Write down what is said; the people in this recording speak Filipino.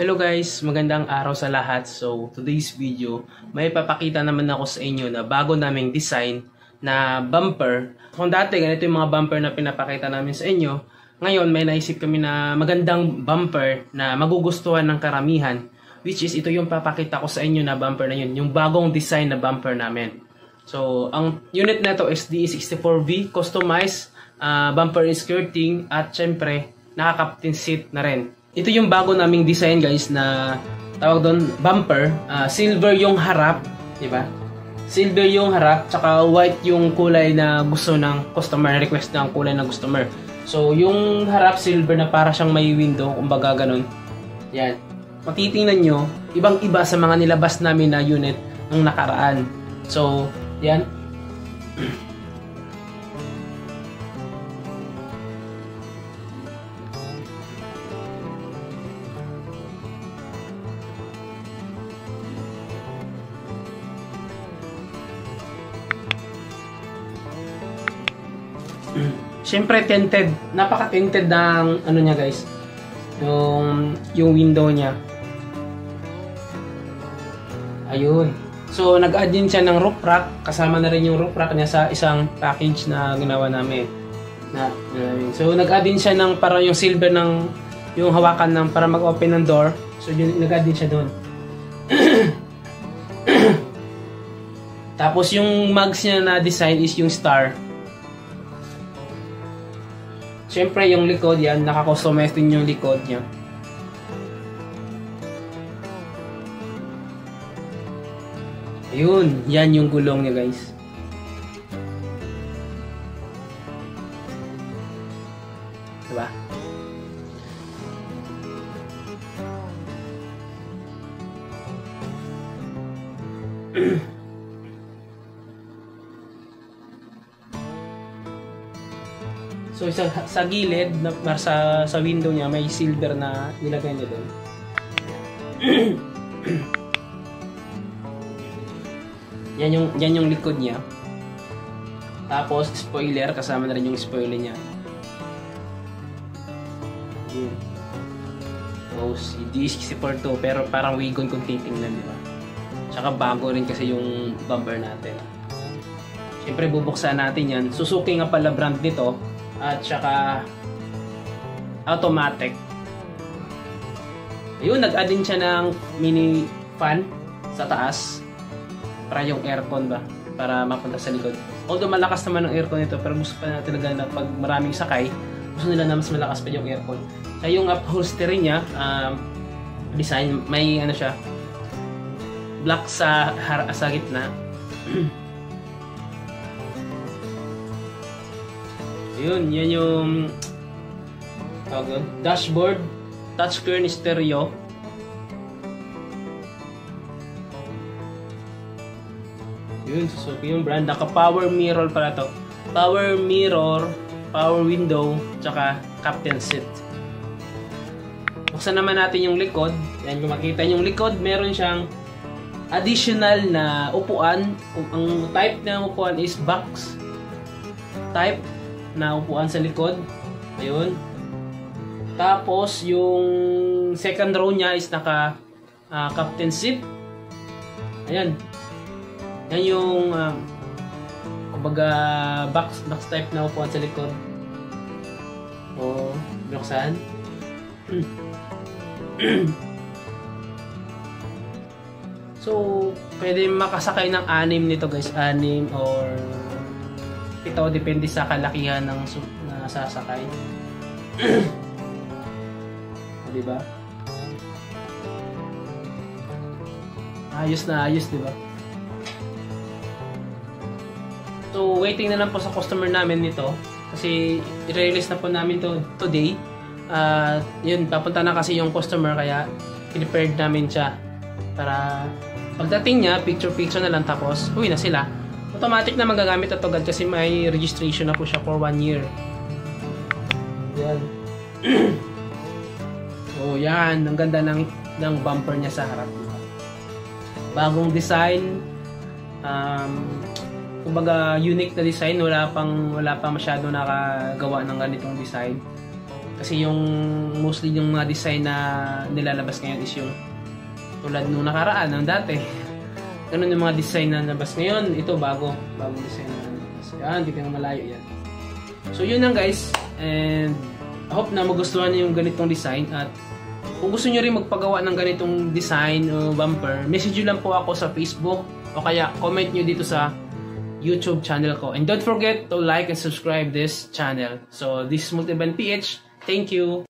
Hello guys, magandang araw sa lahat. So, today's video, may papakita naman ako sa inyo na bago naming design na bumper. Kung dati ganito yung mga bumper na pinapakita namin sa inyo, ngayon may naisip kami na magandang bumper na magugustuhan ng karamihan, which is ito yung papakita ko sa inyo na bumper na yun, yung bagong design na bumper namin. So, ang unit na to is DE64V, customized, uh, bumper skirting, at syempre, nakaka-captain seat na rin. Ito yung bago naming design guys na tawag doon bumper, uh, silver yung harap, di ba? Silver yung harap, tsaka white yung kulay na gusto ng customer, request ng kulay ng customer. So, yung harap silver na para siyang may window, kumbaga ganun. Yan. Matitingnan nyo, ibang-iba sa mga nilabas namin na unit ng nakaraan. So, yan. Siyempre tinted, napaka-tinted ng ano niya guys. Yung yung window niya. Ayun. So nag-add din siya ng roof rack, kasama na rin yung roof rack niya sa isang package na ginawa namin. Na, so nag-add din siya ng para yung silver ng yung hawakan ng para mag-open ng door. So yun, nag-add din siya doon. Tapos yung mugs niya na design is yung star. Siyempre, yung likod yan, nakakustomize din yung likod niya. Ayun, yan yung gulong niya guys. Diba? So sa, sa gilid, na, sa, sa window niya, may silver na nilagay niya doon. yan yung yan yung likod niya. Tapos spoiler, kasama na rin yung spoiler niya. Yun. So, si D64 to, pero parang wagon kung titingnan, di ba? Tsaka bago rin kasi yung bumper natin. Siyempre, bubuksan natin yan. Suzuki nga pala brand nito at saka automatic. Ayun, nag-add din siya ng mini fan sa taas para yung aircon ba para mapunta sa likod. Although malakas naman ang aircon nito pero gusto pa na talaga na pag maraming sakay gusto nila na mas malakas pa yung aircon. Sa yung upholstery niya um, design may ano siya black sa har sa gitna Yun, yan yung tawag dashboard, touchscreen stereo. Yun, Suzuki yung brand. Naka-power mirror pala to. Power mirror, power window, tsaka captain seat. Buksan naman natin yung likod. Yan, kung makita yung likod, meron siyang additional na upuan. Ang type ng upuan is box type na upuan sa likod. Ayun. Tapos, yung second row niya is naka uh, captain seat. Ayan. Yan yung uh, kumbaga box, box type na upuan sa likod. O, binuksan. so, pwede makasakay ng anim nito guys. Anim or ito depende sa kalakihan ng na sasakay. di ba? Ayos na ayos, di ba? So, waiting na lang po sa customer namin nito kasi i-release na po namin to today. Uh, yun, papunta na kasi yung customer kaya prepared namin siya para pagdating niya, picture-picture na lang tapos uwi na sila automatic na magagamit ito agad kasi may registration na po siya for one year. Yan. so, yan. Ang ganda ng, ng bumper niya sa harap. Bagong design. Um, kumbaga, unique na design. Wala pang, wala pang masyado nakagawa ng ganitong design. Kasi yung mostly yung mga design na nilalabas ngayon is yung tulad nung nakaraan, ng dati. Ganun yung mga design na nabas ngayon. Ito bago, bagong design na nabas. Yan, hindi ka malayo yan. So yun lang guys. And I hope na magustuhan niyo yung ganitong design at kung gusto niyo rin magpagawa ng ganitong design o bumper, message nyo lang po ako sa Facebook o kaya comment nyo dito sa YouTube channel ko. And don't forget to like and subscribe this channel. So this is Multiban PH. Thank you.